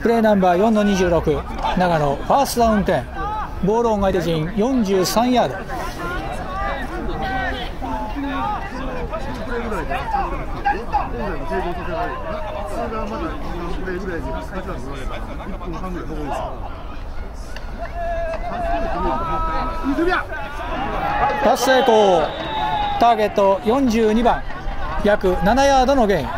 プレーナンバー4の26長野ファーストダウンテン。ボールオン相手陣43ヤード。パス成功。ターゲット42番。約7ヤードのゲイン。